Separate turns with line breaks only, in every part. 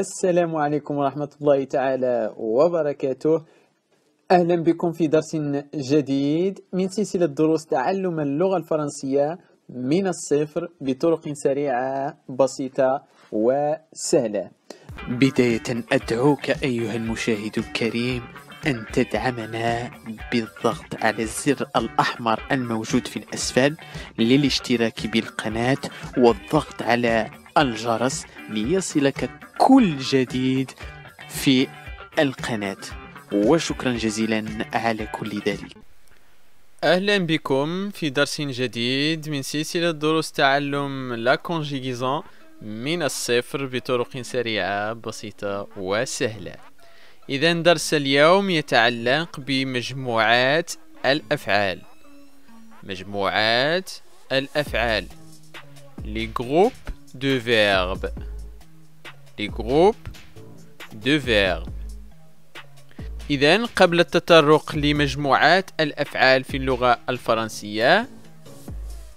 السلام عليكم ورحمة الله تعالى وبركاته. أهلا بكم في درس جديد من سلسلة دروس تعلم اللغة الفرنسية من الصفر بطرق سريعة بسيطة وسهلة.
بداية أدعوك أيها المشاهد الكريم أن تدعمنا بالضغط على الزر الأحمر الموجود في الأسفل للاشتراك بالقناة والضغط على الجرس ليصلك كل جديد في القناة. وشكرا جزيلا على كل ذلك.
أهلا بكم في درس جديد من سلسلة دروس تعلم لا من الصفر بطرق سريعة بسيطة وسهلة. إذا درس اليوم يتعلق بمجموعات الأفعال. مجموعات الأفعال. les groupes de verbes les groupes de verbes إذا قبل التطرق لمجموعات الأفعال في اللغة الفرنسية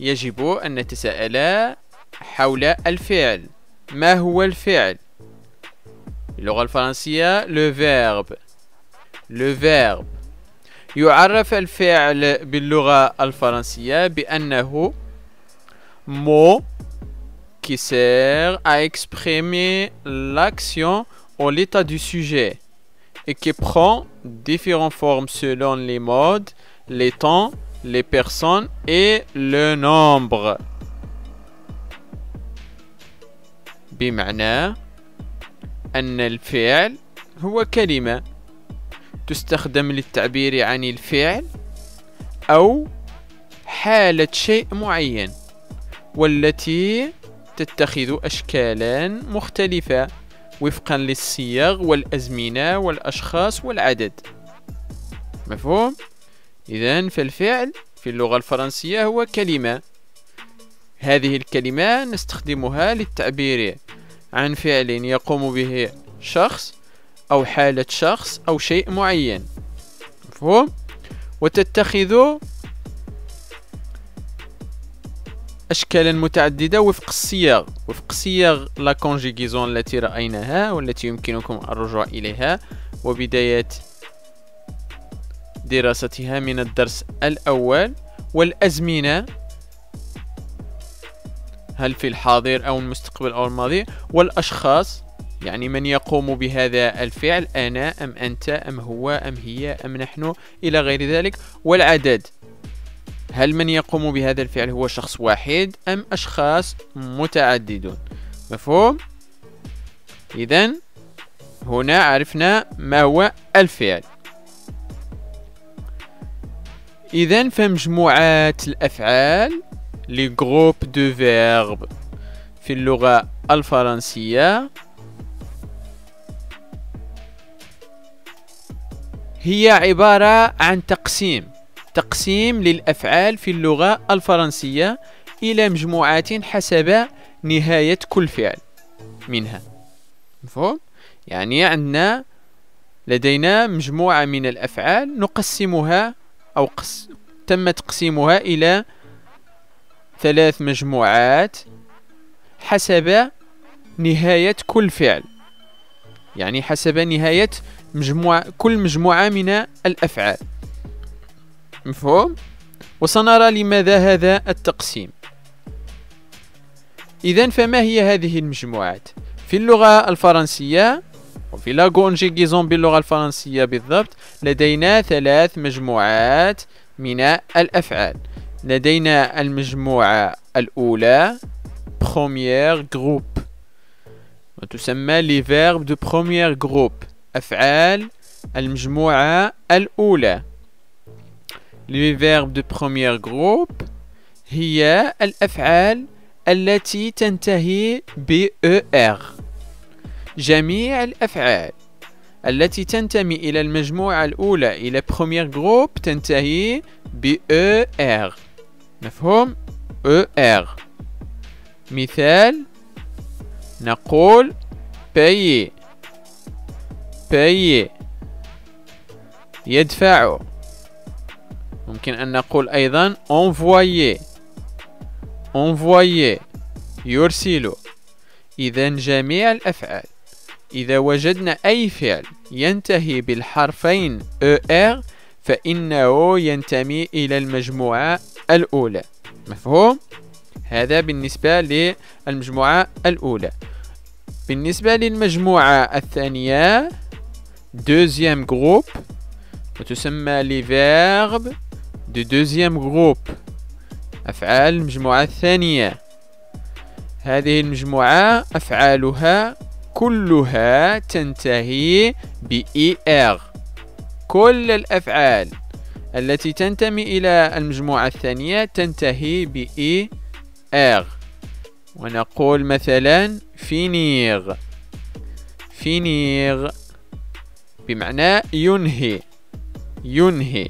يجب أن نتساءل حول الفعل. ما هو الفعل؟ اللغة الفرنسية le verbe le verbe يعرف الفعل باللغة الفرنسية بأنه mot qui sert à exprimer l'action ou l'état du sujet et qui prend différentes formes selon les modes, les temps, les personnes et le nombre. بمعنى أن الفعل هو كلمة تستخدم للتعبير عن الفعل أو حالة شيء معين والتي تتخذ أشكالا مختلفة وفقا للصيغ والأزمنة والأشخاص والعدد مفهوم؟ إذا فالفعل في اللغة الفرنسية هو كلمة هذه الكلمة نستخدمها للتعبير عن فعل يقوم به شخص أو حالة شخص أو شيء معين مفهوم؟ وتتخذ أشكالا متعددة وفق الصيغ وفق صيغ لا كونجيغيزون التي رأيناها والتي يمكنكم الرجوع إليها وبداية دراستها من الدرس الأول والأزمنة هل في الحاضر أو المستقبل أو الماضي؟ والأشخاص يعني من يقوم بهذا الفعل أنا أم أنت أم هو أم هي أم نحن إلى غير ذلك. والعدد هل من يقوم بهذا الفعل هو شخص واحد أم أشخاص متعددون؟ مفهوم؟ إذا هنا عرفنا ما هو الفعل. إذا فمجموعات الأفعال les groupes de verbes في اللغة الفرنسية هي عبارة عن تقسيم تقسيم للأفعال في اللغة الفرنسية إلى مجموعات حسب نهاية كل فعل منها مفهوم؟ يعني عندنا لدينا مجموعة من الأفعال نقسمها أو قس تم تقسيمها إلى ثلاث مجموعات حسب نهاية كل فعل يعني حسب نهاية مجموعة كل مجموعة من الأفعال مفهوم؟ وسنرى لماذا هذا التقسيم إذا فما هي هذه المجموعات؟ في اللغة الفرنسية وفي لا كونجيغيزون باللغة الفرنسية بالضبط لدينا ثلاث مجموعات من الأفعال لدينا المجموعة الأولى premier groupe. وتسمى لي verbe de premier groupe. أفعال المجموعة الأولى. لي verbe de premier groupe هي الأفعال التي تنتهي ب ER جميع الأفعال التي تنتمي إلى المجموعة الأولى إلى premier groupe تنتهي ب ER مفهوم؟ ER مثال نقول payer payer يدفع. ممكن أن نقول أيضا envoyer. envoyer. يرسل. إذا جميع الأفعال. إذا وجدنا أي فعل ينتهي بالحرفين ER فإنه ينتمي إلى المجموعة الأولى. مفهوم؟ هذا بالنسبة للمجموعة الأولى. بالنسبة للمجموعة الثانية deuxième groupe وتسمى verbes de deuxième groupe أفعال المجموعة الثانية. هذه المجموعة أفعالها كلها تنتهي ب ER كل الأفعال. التي تنتمي إلى المجموعة الثانية تنتهي ب ER ونقول مثلا فينيغ finir بمعنى ينهي. ينهي.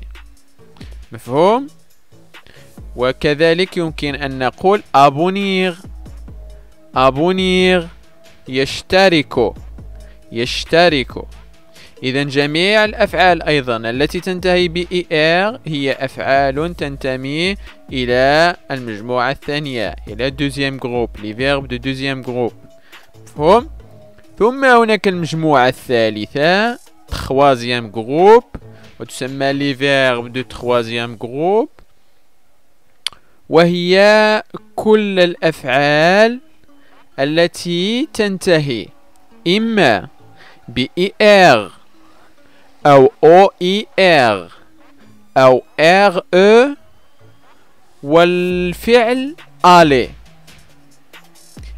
مفهوم؟ وكذلك يمكن أن نقول abonnir abonnir يشترك. يشترك. إذا جميع الأفعال أيضا التي تنتهي ب IR هي أفعال تنتمي إلى المجموعة الثانية إلى deuxième groupe les verbes du deuxième groupe. مفهوم؟ ثم هناك المجموعة الثالثة troisième groupe وتسمى les verbes du troisième groupe. وهي كل الأفعال التي تنتهي إما ب IR أو OIR أو RE والفعل aller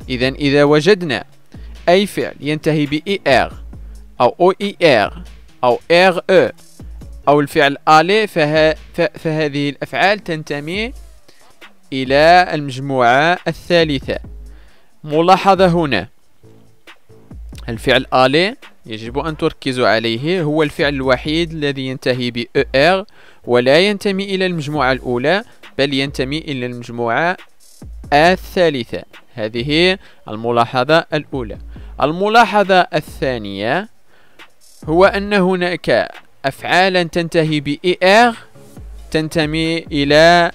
إذا إذا وجدنا أي فعل ينتهي ب ER أو OER أو RE أو الفعل aller فه... فهذه الأفعال تنتمي إلى المجموعة الثالثة. ملاحظة هنا. الفعل aller يجب أن تركزوا عليه. هو الفعل الوحيد الذي ينتهي ب ER ولا ينتمي إلى المجموعة الأولى بل ينتمي إلى المجموعة الثالثة. هذه الملاحظة الأولى. الملاحظة الثانية هو أن هناك أفعالا تنتهي ب ER تنتمي إلى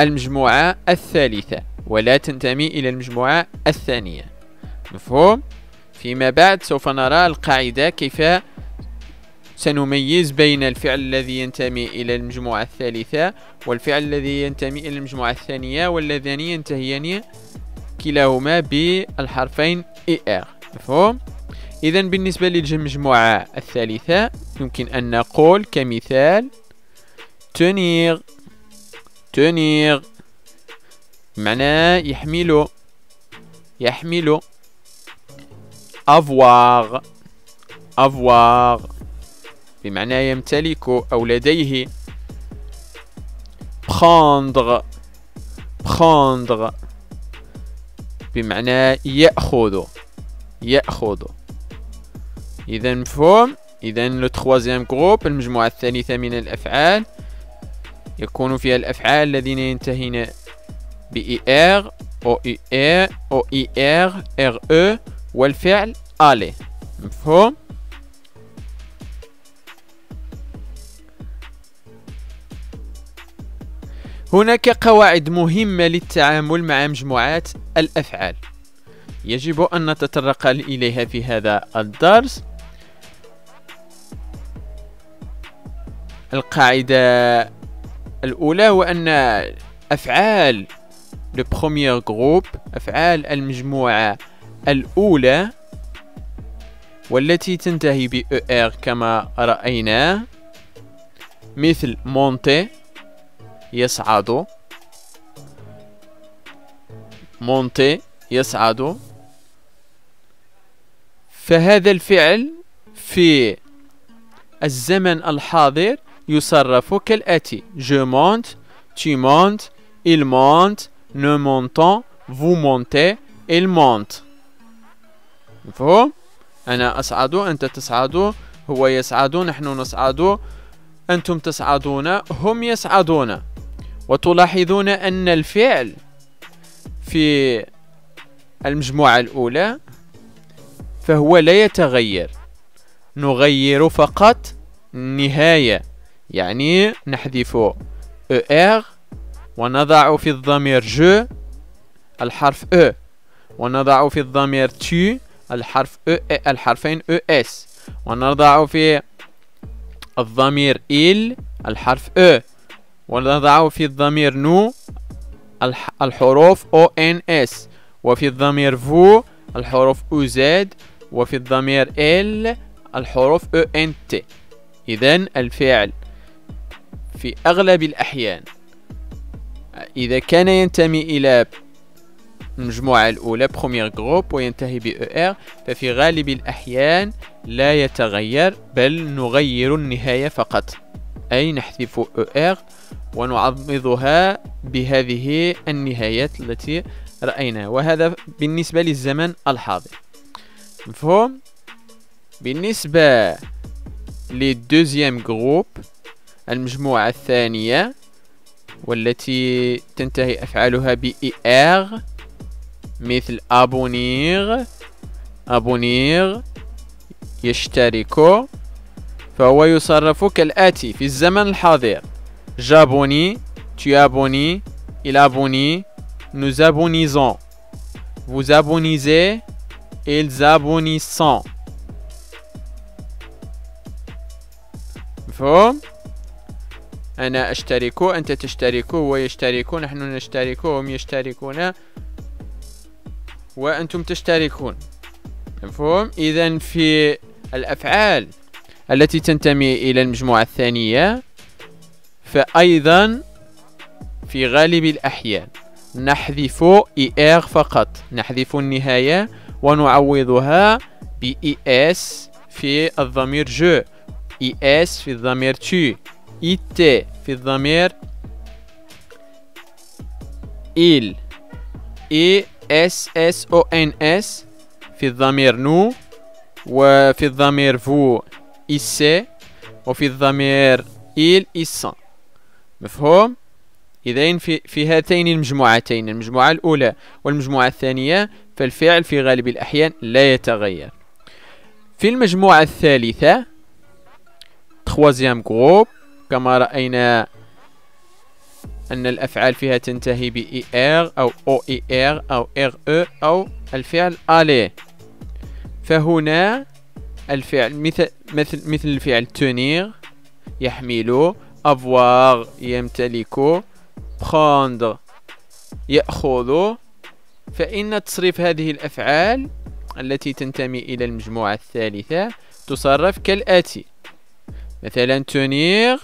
المجموعة الثالثة ولا تنتمي إلى المجموعة الثانية. مفهوم؟ فيما بعد سوف نرى القاعدة كيف سنميز بين الفعل الذي ينتمي إلى المجموعة الثالثة والفعل الذي ينتمي إلى المجموعة الثانية واللذان ينتهيان كلاهما بالحرفين ER مفهوم؟ إذا بالنسبة للمجموعة الثالثة يمكن أن نقول كمثال tenir tenir معناه يحمل يحمل avoir avoir بمعنى يمتلك أو لديه prendre. Prendre. بمعنى يأخذ. يأخذ. إذا مفهوم؟ إذا لو تخوازيام جروب المجموعة الثالثة من الأفعال يكون فيها الأفعال الذين ينتهين ب ER أو ER أو ER RE والفعل aller مفهوم؟ هناك قواعد مهمة للتعامل مع مجموعات الأفعال. يجب أن نتطرق إليها في هذا الدرس. القاعدة الأولى هو أن أفعال لو بروميير جروب أفعال المجموعة الأولى والتي تنتهي ب ER كما رأينا مثل مونتي يصعد. مونتي يصعد. فهذا الفعل في الزمن الحاضر يصرف كالآتي je monte tu montes il monte nous montons vous montez il monte. مفهوم أنا أصعد أنت تصعد هو يصعد نحن نصعد أنتم تصعدون هم يصعدون وتلاحظون أن الفعل في المجموعة الأولى فهو لا يتغير. نغير فقط النهاية يعني نحذف ER ونضع في الضمير je الحرف E ونضع في الضمير tu الحرف أو الحرفين ES. ونضع في الضمير il الحرف E ونضع في الضمير nous الحروف ONS. وفي الضمير vous الحروف EZ. وفي الضمير ils الحروف ENT. إذا الفعل في أغلب الأحيان إذا كان ينتمي إلى المجموعة الأولى premier groupe وينتهي ب ER ففي غالب الأحيان لا يتغير بل نغير النهاية فقط. أي نحذف ER ونعوضها بهذه النهايات التي رأيناها. وهذا بالنسبة للزمن الحاضر. مفهوم؟ بالنسبة لل deuxième groupe المجموعة الثانية والتي تنتهي أفعالها ب IR مثل abonnir abonnir يشترك فهو يصرف كالآتي في الزمن الحاضر. جابوني tu abonnes il abonne nous abonisons مفهوم أنا أشترك أنت تشترك هو يشترك نحن نشترك هم يشتركون. وأنتم تشتركون. مفهوم؟ إذا في الأفعال التي تنتمي إلى المجموعة الثانية فأيضا في غالب الأحيان نحذف IR فقط. نحذف النهاية ونعوضها ب IS في الضمير je IS في الضمير tu IT في الضمير il إي اس اس أو ان اس في الضمير nous وفي الضمير vous ISSEZ وفي الضمير ils ISSENT مفهوم؟ إذا في, في هاتين المجموعتين المجموعة الأولى والمجموعة الثانية فالفعل في غالب الأحيان لا يتغير في المجموعة الثالثة troisième groupe كما رأينا أن الأفعال فيها تنتهي ب ER أو OER أو RE أو الفعل aller فهنا الفعل مثل مثل مثل الفعل tenir يحمل avoir يمتلك prendre يأخذ. فإن تصريف هذه الأفعال التي تنتمي إلى المجموعة الثالثة تصرف كالآتي. مثلا tenir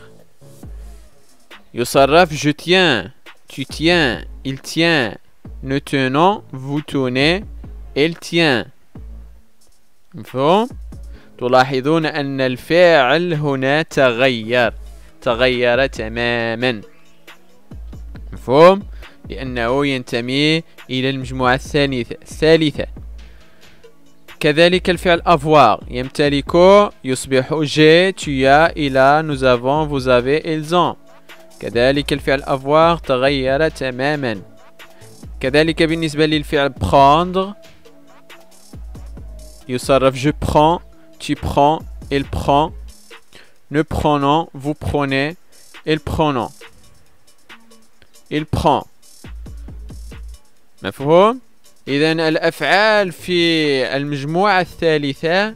يصرف je tiens tu tiens il tient. Nous tenons vous tenez elle tient. مفهوم تلاحظون أن الفعل هنا تغير تغير تماما مفهوم لأنه ينتمي إلى المجموعة الثالثة الثالثة كذلك الفعل avoir يمتلك يصبح j'ai tu as il a nous avons vous avez ils ont. كذلك الفعل avoir تغير تماما كذلك بالنسبة للفعل prendre يصرف je prends tu prends il prend nous prenons vous prenez il prenons il prend مفهوم إذا الأفعال في المجموعة الثالثة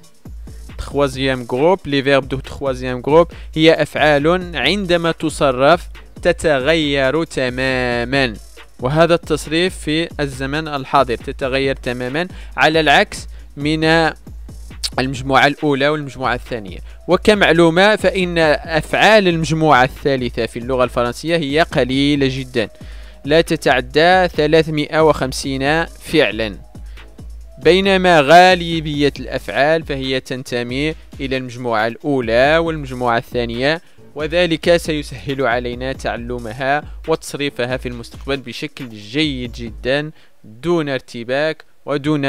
troisième groupe les verbes de troisième groupe هي أفعال عندما تصرف تتغير تماما. وهذا التصريف في الزمن الحاضر تتغير تماما على العكس من المجموعة الأولى والمجموعة الثانية. وكمعلومة فإن أفعال المجموعة الثالثة في اللغة الفرنسية هي قليلة جدا لا تتعدى 350 فعلا. بينما غالبية الأفعال فهي تنتمي إلى المجموعة الأولى والمجموعة الثانية وذلك سيسهل علينا تعلمها وتصريفها في المستقبل بشكل جيد جدا دون ارتباك ودون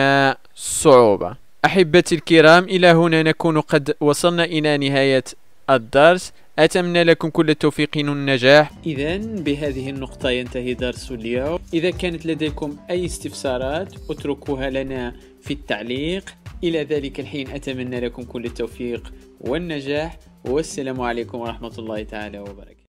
صعوبة. أحبتي الكرام إلى هنا نكون قد وصلنا إلى نهاية الدرس. أتمنى لكم كل التوفيق والنجاح.
إذا بهذه النقطة ينتهي درس اليوم. إذا كانت لديكم أي استفسارات اتركوها لنا في التعليق. إلى ذلك الحين أتمنى لكم كل التوفيق والنجاح. والسلام عليكم ورحمة الله تعالى وبركاته.